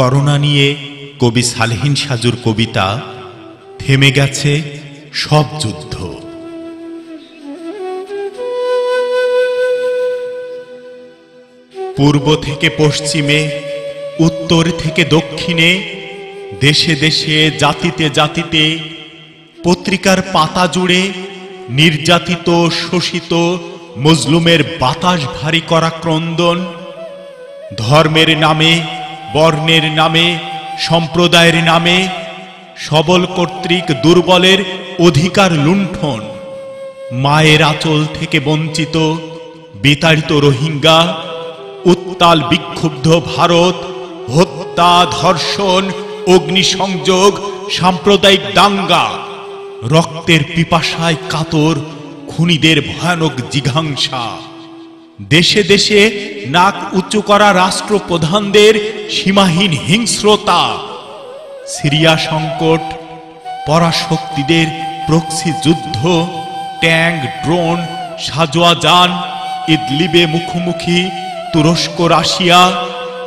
Corona নিয়ে কবি সালেহিন সাজুর কবিতা, থেমে গেছে সব যুদ্ধ। পূর্ব থেকে পশ্চিমে, উত্তর থেকে দক্ষিণে, দেশে দেশে, জাতিতে জাতিতে, পত্রিকার পাতা জুড়ে নির্যাতিত, শোষিত, মজলুমের বাতাস ভারী করা ক্রন্দন, ধর্মের নামে বর্ণের নামে, সম্প্রদায়ের নামে, সবল কর্তৃক দুর্বলের অধিকার লুণ্ঠন। মায়ের আঁচল থেকে বঞ্চিত, বিতাড়িত রোহিঙ্গা, উত্তাল বিক্ষুব্ধ ভারত, হত্যা, ধর্ষণ, অগ্নিসংযোগ, সাম্প্রদায়িক দাঙ্গা, রক্তের পিপাসায় কাতর, খুনিদের ভয়ানক জিঘাংসা। দেশে দেশে নাক উঁচু করা রাষ্ট্রপ্রধানদের সীমাহীন হিংস্রতা, সিরিয়া সংকট, পরাশক্তিদের প্রক্সি যুদ্ধ ট্যাঙ্ক ড্রোন, সাজোয়া যান, ইদলিবে মুখোমুখি, তুরস্ক, রাশিয়া,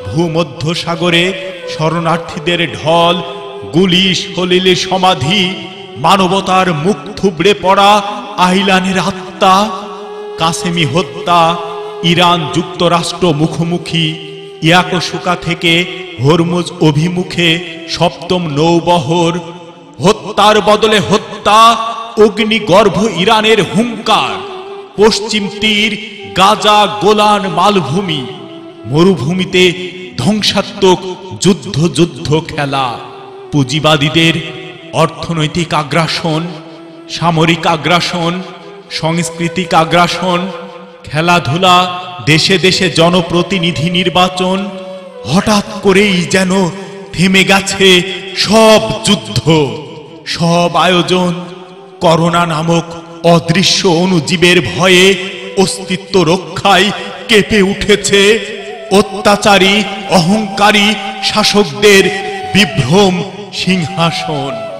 ভূমধ্য সাগরে শরণার্থীদের ঢল, গুলি, সলিলে সমাধি, মানবতার মুখ থুবড়ে পড়া আহিলানের আত্মা, কাসেমি হত্যা ইরান যুক্তরাষ্ট্র মুখোমুখি। ইয়াকোসুকা থেকে হরমুজ অভিমুখে সপ্তম নৌবহর। হত্যার বদলে হত্যা, অগ্নিগর্ভ ইরানের হুঙ্কার। পশ্চিম তীর, গাজা, গোলান মালভূমি। মরুভূমিতে ধ্বংসাত্মক যুদ্ধ যুদ্ধ খেলা। পুঁজিবাদীদের অর্থনৈতিক আগ্রাসন, সামরিক আগ্রাসন, সাংস্কৃতিক আগ্রাসন খেলাধুলা, দেশে দেশে জনপ্রতিনিধি নির্বাচন, হঠাৎ করেই যেন থেমে গেছে সব যুদ্ধ, সব আয়োজন। করোনা নামক অদৃশ্য অনুজীবের ভয়ে অস্তিত্ব রক্ষায় কেঁপে উঠেছে অত্যাচারী, অহংকারী শাসকদের বিভ্রম সিংহাসন।